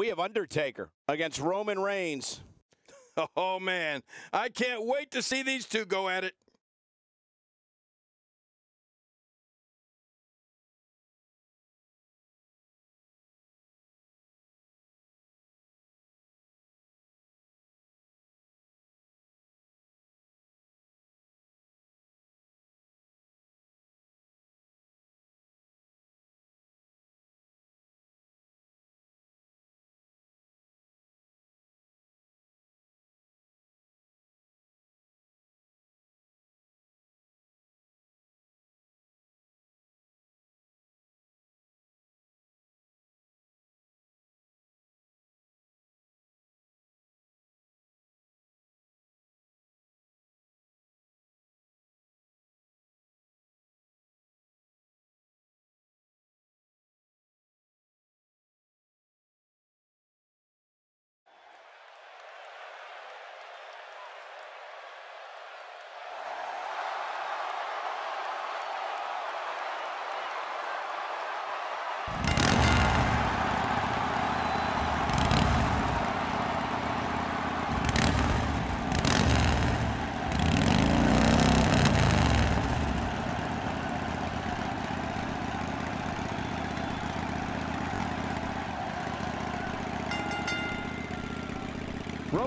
We have Undertaker against Roman Reigns. Oh, man. I can't wait to see these two go at it.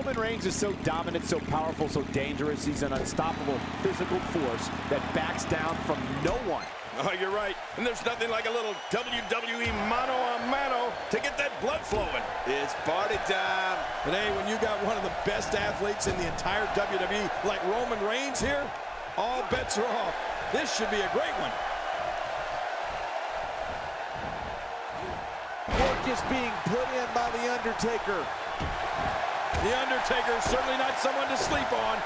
Roman Reigns is so dominant, so powerful, so dangerous. He's an unstoppable physical force that backs down from no one. Oh, you're right. And there's nothing like a little WWE mano a mano to get that blood flowing. It's party time. But hey, when you got one of the best athletes in the entire WWE, like Roman Reigns here, all bets are off. This should be a great one. Work is being put in by The Undertaker. The Undertaker is certainly not someone to sleep on.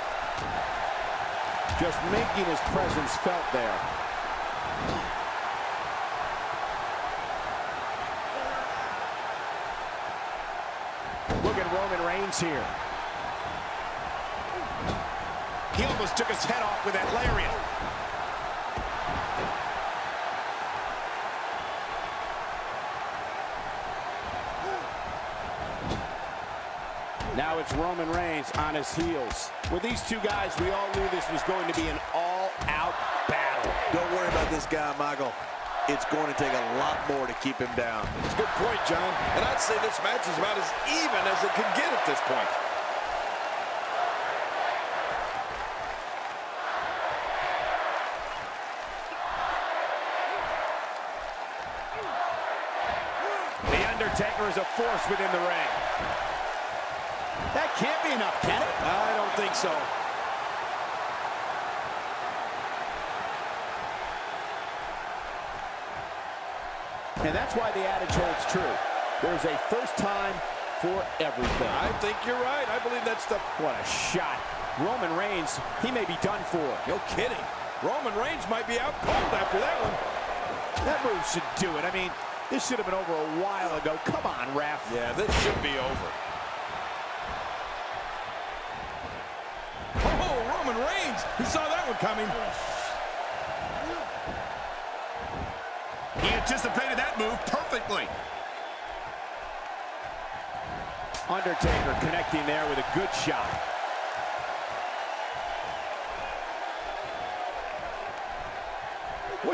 Just making his presence felt there. Look at Roman Reigns here. He almost took his head off with that lariat. Now it's Roman Reigns on his heels. With these two guys, we all knew this was going to be an all-out battle. Don't worry about this guy, Michael. It's going to take a lot more to keep him down. It's a good point, John. And I'd say this match is about as even as it could get at this point. The Undertaker is a force within the ring. Can't be enough, can it? I don't think so. And that's why the adage holds true. There's a first time for everything. I think you're right. I believe that's the... What a shot. Roman Reigns, he may be done for. No kidding. Roman Reigns might be out cold after that one. That move should do it. I mean, this should have been over a while ago. Come on, ref. Yeah, this should be over. Roman Reigns. He saw that one coming. He anticipated that move perfectly. Undertaker connecting there with a good shot.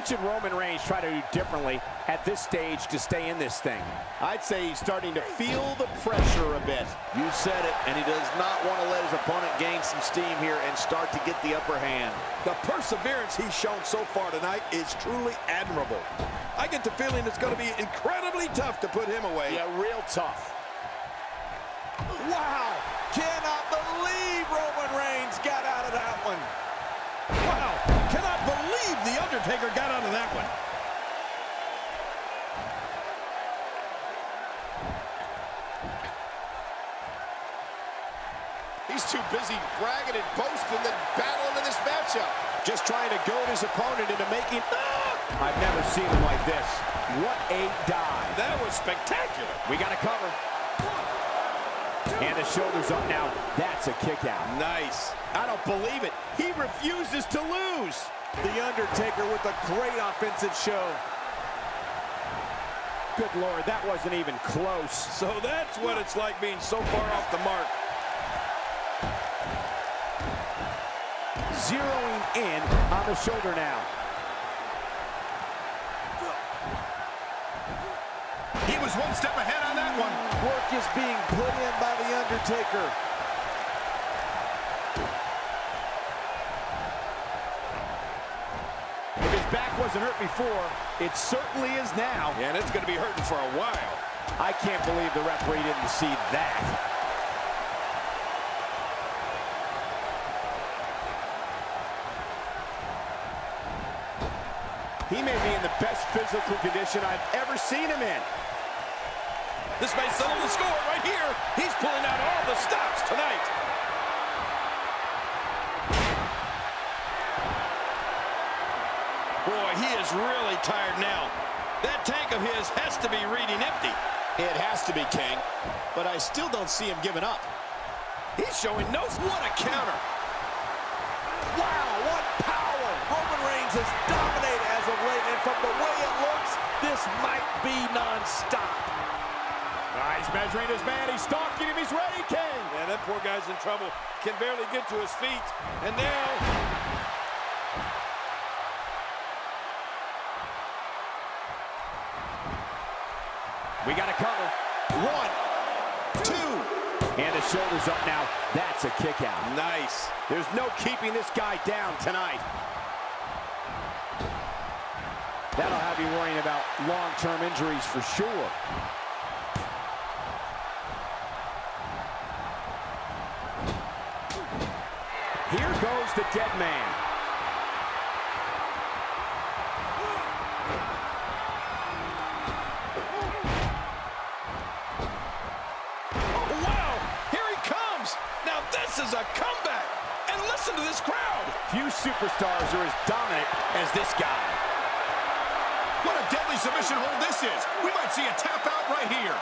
What should Roman Reigns try to do differently at this stage to stay in this thing? I'd say he's starting to feel the pressure a bit. You said it, and he does not want to let his opponent gain some steam here and start to get the upper hand. The perseverance he's shown so far tonight is truly admirable. I get the feeling it's going to be incredibly tough to put him away. Yeah, real tough. Wow! Cannot believe Roman Reigns got out of that one. Wow! Cannot believe The Undertaker got out of that one. He's too busy bragging and boasting than battling in this matchup. Just trying to goad his opponent into making... Ah! I've never seen him like this. What a dive. That was spectacular. We got to cover. And the shoulders up now. That's a kick out. Nice. I don't believe it. He refuses to lose. The Undertaker with a great offensive show. Good Lord, that wasn't even close. So that's what it's like being so far off the mark. Zeroing in on the shoulder now. He was one step ahead on that one. Work is being put in by The Undertaker. Wasn't hurt before, it certainly is now. And it's going to be hurting for a while. I can't believe the referee didn't see that. He may be in the best physical condition I've ever seen him in. This may settle the score right here. He's pulling out all the stops tonight. Boy, he is really tired now. That tank of his has to be reading empty. It has to be, King. But I still don't see him giving up. He's showing no... What a counter. Wow, what power! Roman Reigns has dominated as of late, and from the way it looks, this might be non-stop. Nice measuring his man. He's stalking him. He's ready, King. Man, that poor guy's in trouble. Can barely get to his feet. And now... We got a cover. One, two. And the shoulder's up now. That's a kick out. Nice. There's no keeping this guy down tonight. That'll have you worrying about long-term injuries for sure. Here goes the dead man. Listen to this crowd. Few superstars are as dominant as this guy. What a deadly submission hold this is. We might see a tap out right here.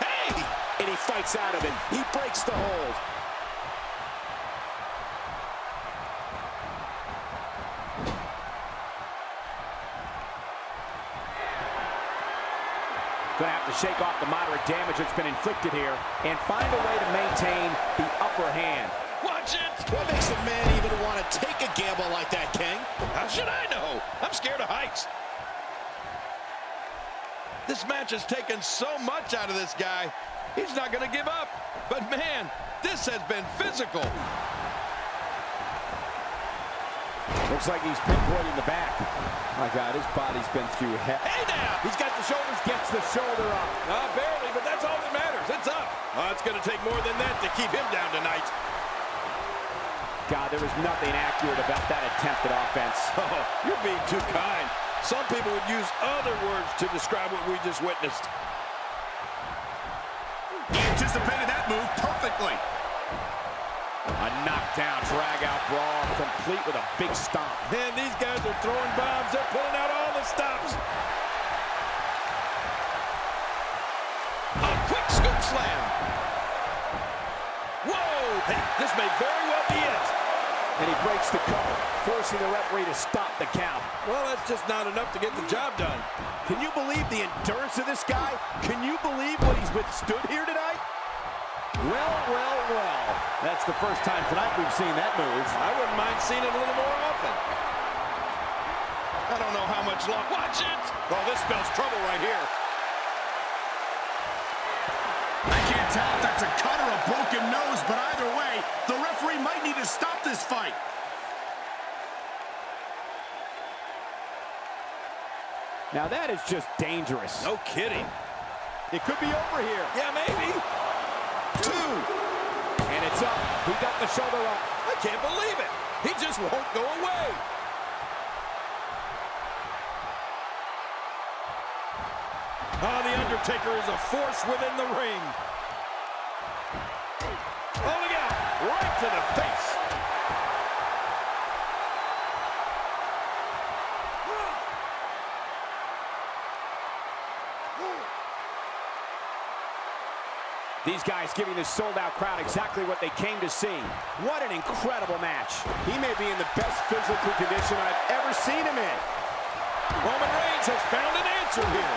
Hey! And he fights out of it. He breaks the hold. Shake off the moderate damage that's been inflicted here and find a way to maintain the upper hand. Watch it! What makes a man even want to take a gamble like that, King? How should I know? I'm scared of heights. This match has taken so much out of this guy. He's not going to give up. But man, this has been physical. Looks like he's pinpointing the back. My God, his body's been through hell. Hey now! He's got the shoulders, gets the shoulder up. Not barely, but that's all that matters. It's up. Oh, it's going to take more than that to keep him down tonight. God, there was nothing accurate about that attempted offense. Oh, you're being too kind. Some people would use other words to describe what we just witnessed. He anticipated that move perfectly. A knockdown, drag-out brawl, complete with a big stomp. Man, these guys are throwing bombs. They're pulling out all the stops. A quick scoop slam. Whoa! Hey, this may very well be it. And he breaks the cover, forcing the referee to stop the count. Well, that's just not enough to get the job done. Can you believe the endurance of this guy? Can you believe what he's withstood here tonight? Well, well, well. That's the first time tonight we've seen that move. I wouldn't mind seeing it a little more often. I don't know how much long. Watch it! Oh, this spells trouble right here. I can't tell if that's a cut or a broken nose, but either way, the referee might need to stop this fight. Now that is just dangerous. No kidding. It could be over here. Yeah, maybe. Up. He got the shoulder up. I can't believe it. He just won't go away. Oh, The Undertaker is a force within the ring. Oh, look out. Right to the face. These guys giving this sold-out crowd exactly what they came to see. What an incredible match. He may be in the best physical condition I've ever seen him in. Roman Reigns has found an answer here.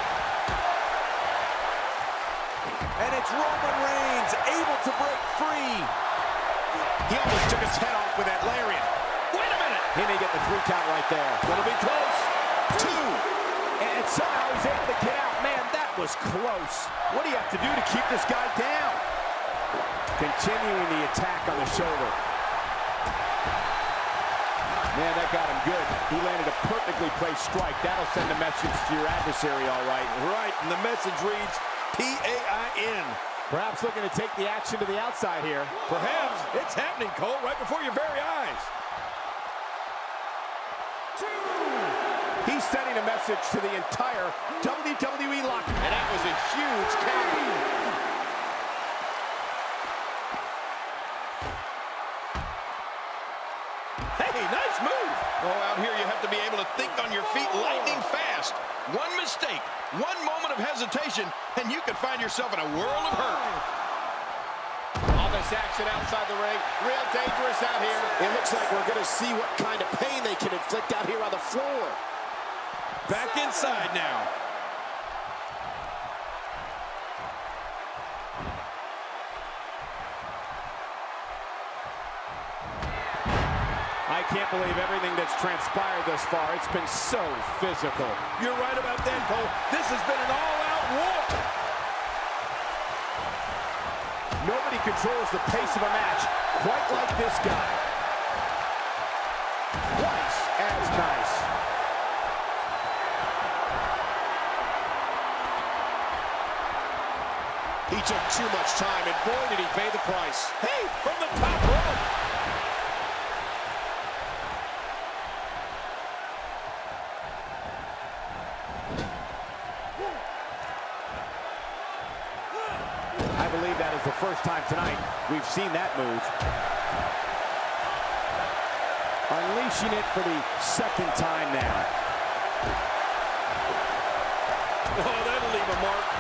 And it's Roman Reigns able to break free. He almost took his head off with that lariat. Wait a minute. He may get the three count right there. Gonna be close. Two. And somehow he's able to get out. Man, that was close. What do you have to do to keep this guy down? Continuing the attack on the shoulder. Man, that got him good. He landed a perfectly placed strike. That'll send a message to your adversary, all right. Right, and the message reads P-A-I-N. Perhaps looking to take the action to the outside here. Perhaps it's happening, Cole, right before your very eyes. Sending a message to the entire WWE locker. room. And that was a huge counter. Hey, nice move. Oh, out here you have to be able to think on your feet lightning fast. One mistake, one moment of hesitation, and you could find yourself in a world of hurt. All this action outside the ring. Real dangerous out here. It looks like we're going to see what kind of pain they can inflict out here on the floor. Back inside now. I can't believe everything that's transpired thus far. It's been so physical. You're right about that, Cole. This has been an all-out war. Nobody controls the pace of a match quite like this guy. He took too much time, and boy, did he pay the price. Hey, from the top rope. I believe that is the first time tonight we've seen that move. Unleashing it for the second time now. Oh, that'll leave a mark.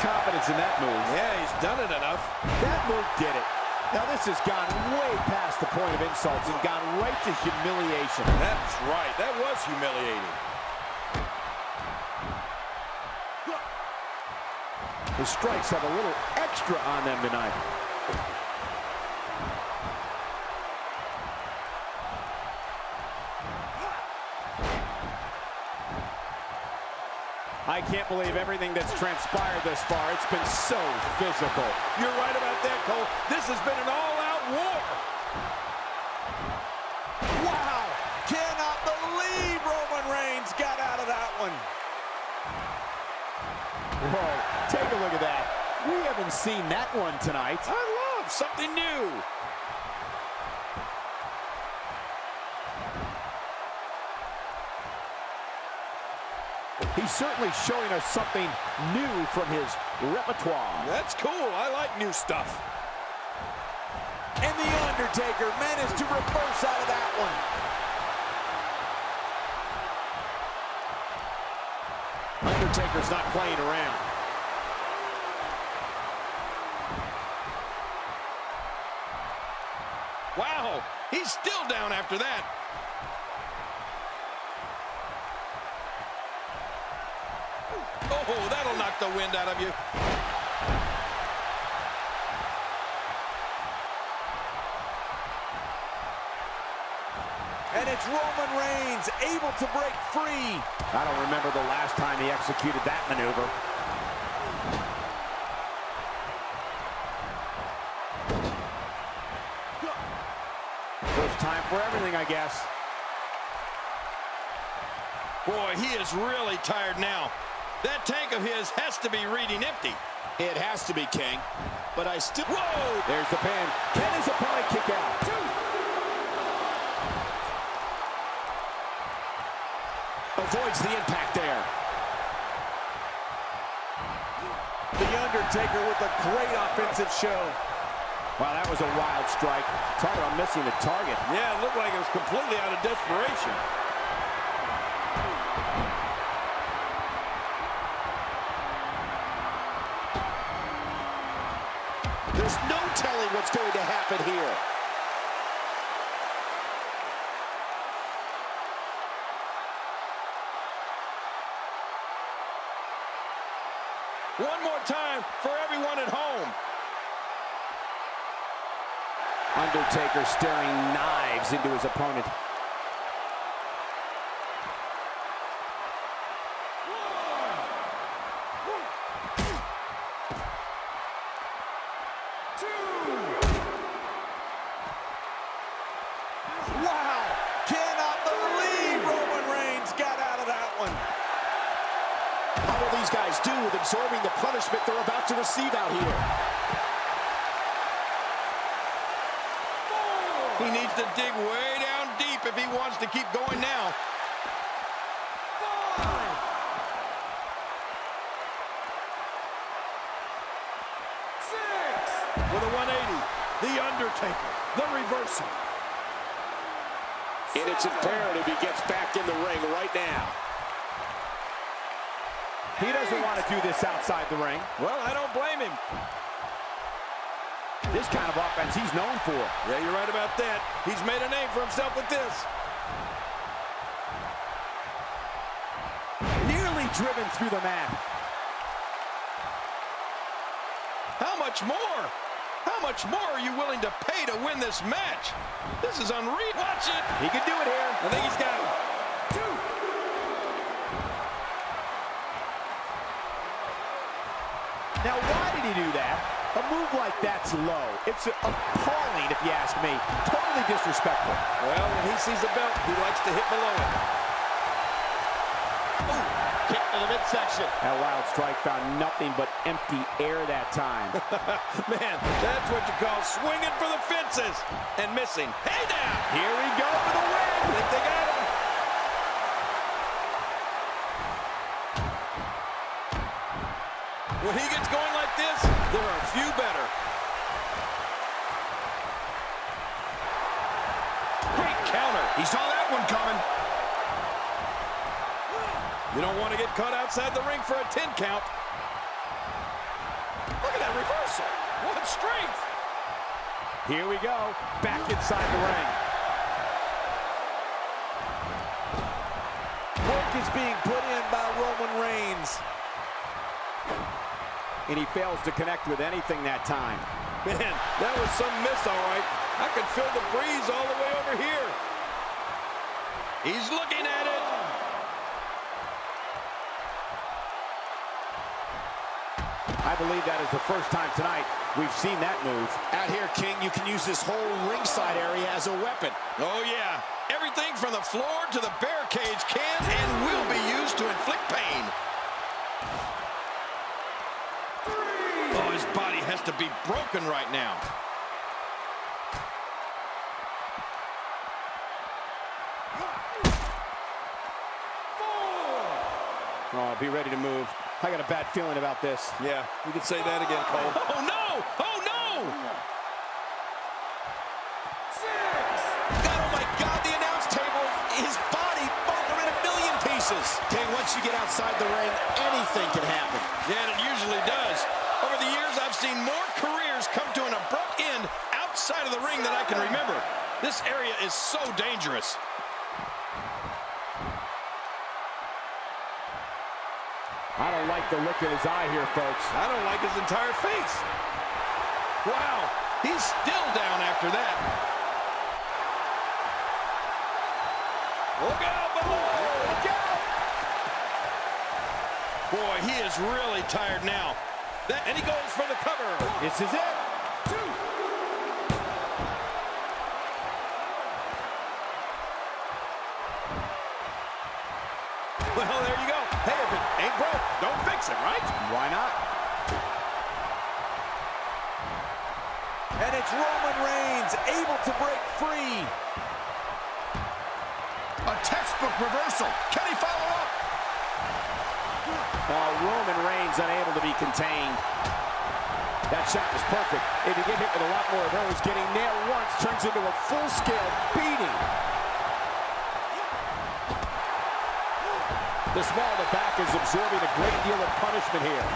Confidence in that move. Yeah, he's done it enough. That move did it. Now this has gone way past the point of insults and gone right to humiliation. That's right. That was humiliating. The strikes have a little extra on them tonight. I can't believe everything that's transpired thus far. It's been so physical. You're right about that, Cole. This has been an all-out war. Wow! Cannot believe Roman Reigns got out of that one. Whoa, take a look at that. We haven't seen that one tonight. I love something new. He's certainly showing us something new from his repertoire. That's cool. I like new stuff. And The Undertaker managed to reverse out of that one. Undertaker's not playing around. Wow, he's still down after that. The wind out of you. And it's Roman Reigns able to break free. I don't remember the last time he executed that maneuver. First time for everything, I guess. Boy, he is really tired now. That tank of his has to be reading empty. It has to be, King. But I still... Whoa! There's the pin. Can his opponent kick out? Two. Avoids the impact there. The Undertaker with a great offensive show. Wow, that was a wild strike. Talk about missing the target. Yeah, it looked like it was completely out of desperation. What's going to happen here. One more time for everyone at home. Undertaker staring knives into his opponent. Will these guys do with absorbing the punishment they're about to receive out here? He needs to dig way down deep if he wants to keep going now. With a 180, The Undertaker, the reversal. And it's imperative he gets back in the ring right now. He doesn't want to do this outside the ring. Well, I don't blame him. This kind of offense he's known for. Yeah, you're right about that. He's made a name for himself with this. Nearly driven through the mat. How much more? How much more are you willing to pay to win this match? This is unreal. Watch it. He can do it here. I think he's got him. Now, why did he do that? A move like that's low. It's appalling, if you ask me. Totally disrespectful. Well, when he sees the belt, he likes to hit below it. Kick to the midsection. That wild strike found nothing but empty air that time. Man, that's what you call swinging for the fences and missing. Hey now! Here we go for the win. Think they got him? When he gets going like this, there are a few better. Great counter. He saw that one coming. You don't want to get caught outside the ring for a 10 count. Look at that reversal. What strength. Here we go. Back inside the ring. Work is being put in by Roman Reigns. And he fails to connect with anything that time. Man, that was some miss, all right. I can feel the breeze all the way over here. He's looking at it. I believe that is the first time tonight we've seen that move. Out here, King, you can use this whole ringside area as a weapon. Oh, yeah. Everything from the floor to the barricades can and will be used to inflict pain. Has to be broken right now. Oh, be ready to move. I got a bad feeling about this. Yeah, you could say that again, Cole. Oh, no! Oh, no! Six! God, oh my God, the announce table, his body, both are in a million pieces. King, once you get outside the ring, anything can happen. Yeah, and it usually does. Over the years, I've seen more careers come to an abrupt end outside of the ring than I can remember. This area is so dangerous. I don't like the look in his eye here, folks. I don't like his entire face. Wow, he's still down after that. Look out below! Look out! Boy, he is really tired now. That, and he goes for the cover. This is it. Well, there you go. Hey, if it ain't broke, don't fix it, right? Why not? And it's Roman Reigns able to break free. A textbook reversal. Can he Roman Reigns unable to be contained. That shot was perfect. If you get hit with a lot more of those, getting nailed once turns into a full-scale beating. The small of the back is absorbing a great deal of punishment here.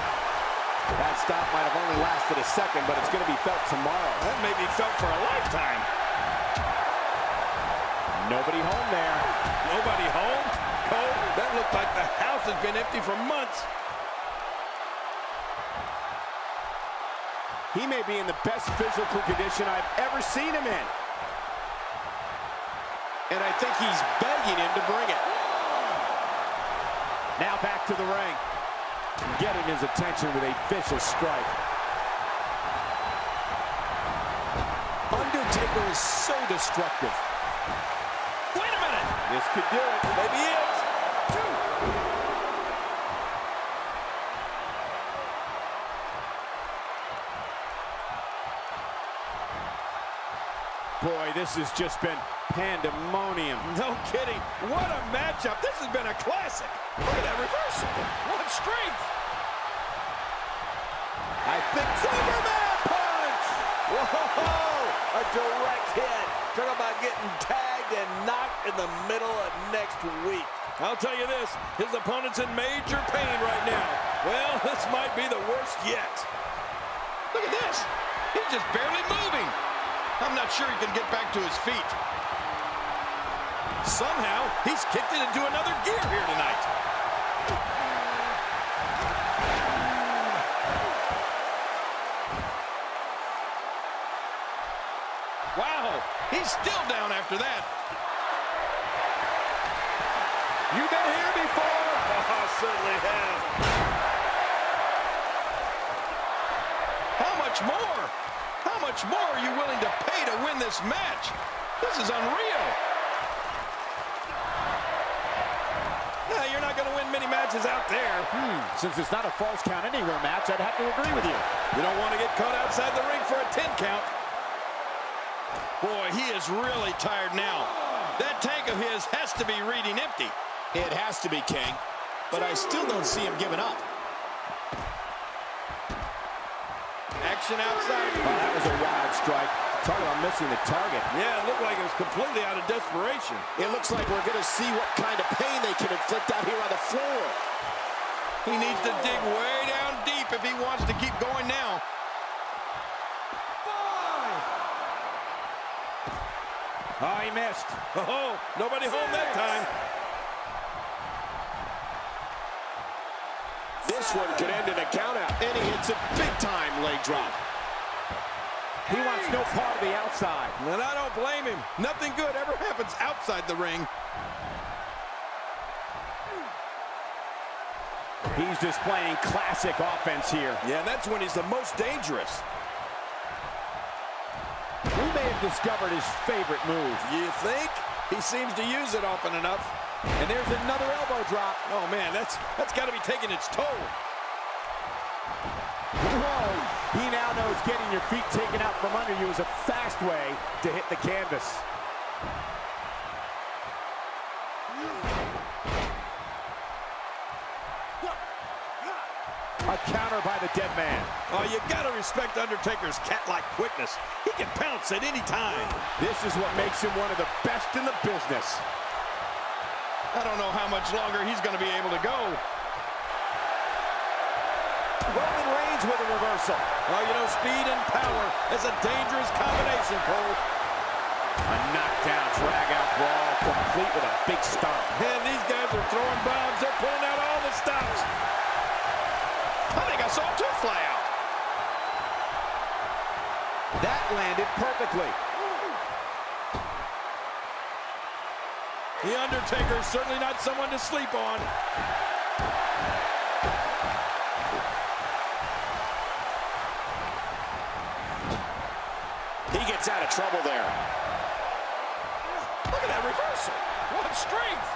That stop might have only lasted a second, but it's going to be felt tomorrow. That may be felt for a lifetime. Nobody home there. Nobody home? Cole, that looked like the house has been empty for months. He may be in the best physical condition I've ever seen him in. And I think he's begging him to bring it. Now back to the ring. Getting his attention with a vicious strike. Undertaker is so destructive. Wait a minute. This could do it. Maybe it. Boy, this has just been pandemonium. No kidding. What a matchup. This has been a classic. Look at that reversal. What strength. I think Superman punch! Whoa! A direct hit. Talk about getting tagged and knocked in the middle of next week. I'll tell you this, his opponent's in major pain right now. Well, this might be the worst yet. Look at this. He's just barely moving. I'm not sure he can get back to his feet. Somehow, he's kicked it into another gear here tonight. Wow, he's still down after that. You've been here before. Oh, certainly have. Much more are you willing to pay to win this match? This is unreal. Nah, you're not going to win many matches out there. Hmm, since it's not a falls count anywhere match, I'd have to agree with you. You don't want to get caught outside the ring for a 10 count. Boy, he is really tired now. That tank of his has to be reading empty. It has to be, King. But I still don't see him giving up. Action outside. Oh, that was a wild strike. Talk about missing the target. Yeah, it looked like it was completely out of desperation. It looks like we're going to see what kind of pain they can inflict out here on the floor. He needs to dig way down deep if he wants to keep going now. Oh, he missed. Oh, nobody home that time. This one could end in a countout. And he hits a big-time leg drop. He wants no part of the outside. And I don't blame him. Nothing good ever happens outside the ring. He's displaying classic offense here. Yeah, that's when he's the most dangerous. We may have discovered his favorite move. You think? He seems to use it often enough. And there's another elbow drop. Oh, man, that's that's got to be taking its toll. Whoa! He now knows getting your feet taken out from under you is a fast way to hit the canvas. A counter by the dead man. Oh, you got to respect Undertaker's cat-like quickness. He can pounce at any time. This is what makes him one of the best in the business. I don't know how much longer he's going to be able to go. Roman Reigns with a reversal. Oh, you know, speed and power is a dangerous combination, Cole. A knockdown, drag-out brawl, complete with a big stomp. Man, these guys are throwing bombs. They're pulling out all the stops. I think I saw two fly out. That landed perfectly. The Undertaker is certainly not someone to sleep on. He gets out of trouble there. Look at that reversal. What strength.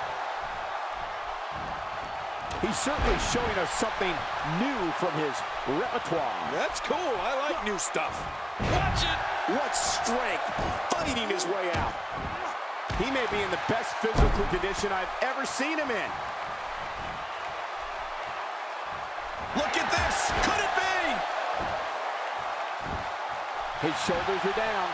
He's certainly showing us something new from his repertoire. That's cool. I like new stuff. Watch it. What strength, fighting his way out. He may be in the best physical condition I've ever seen him in. Look at this. Could it be? His shoulders are down.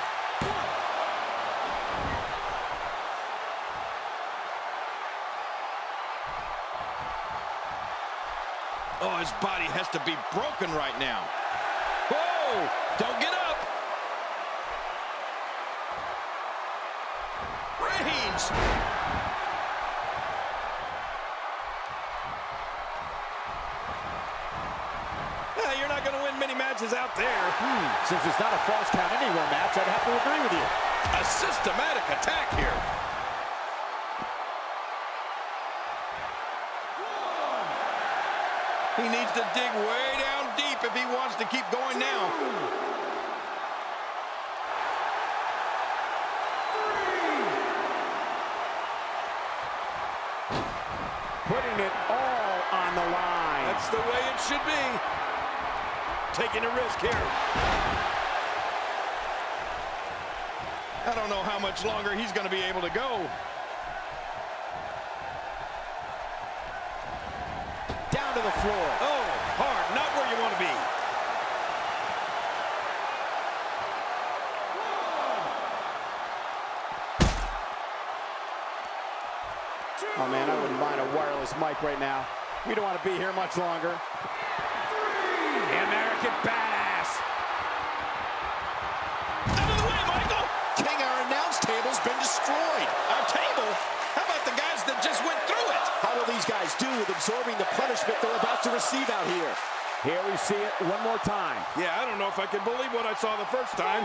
Oh, his body has to be broken right now. Whoa! Don't get up! Reigns! Yeah, you're not going to win out there. Hmm. Since it's not a falls count anywhere match, I'd have to agree with you. A systematic attack here. He needs to dig way down deep if he wants to keep going now. Putting it all on the line. That's the way it should be. Taking a risk here. I don't know how much longer he's going to be able to go. Down to the floor. Oh, hard. Not where you want to be. Oh, man, I wouldn't mind a wireless mic right now. We don't want to be here much longer. The American Badass. Out of the way, Michael. King, our announce table's been destroyed. Our table? How about the guys that just went through it? How will these guys do with absorbing the punishment they're about to receive out here? Here we see it one more time. Yeah, I don't know if I can believe what I saw the first time.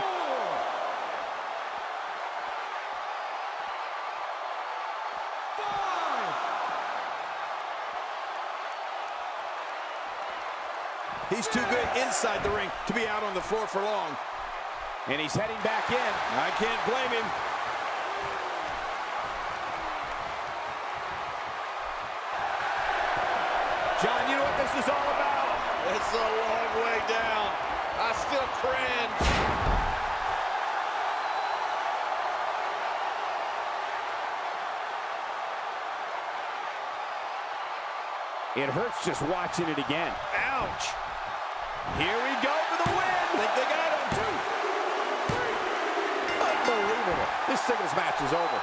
He's too good inside the ring to be out on the floor for long. And he's heading back in. I can't blame him. John, you know what this is all about? It's a long way down. I still cringe. It hurts just watching it again. Ouch. Here we go for the win. I Think they got him too. Unbelievable. This singles match is over.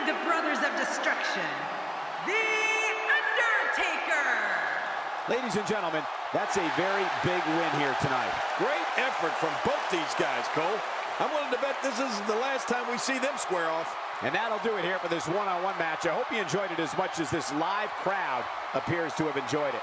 Representing the Brothers of Destruction, The Undertaker. Ladies and gentlemen, that's a very big win here tonight. Great effort from both these guys, Cole. I'm willing to bet this isn't the last time we see them square off. And that'll do it here for this one-on-one -on -one match. I hope you enjoyed it as much as this live crowd appears to have enjoyed it.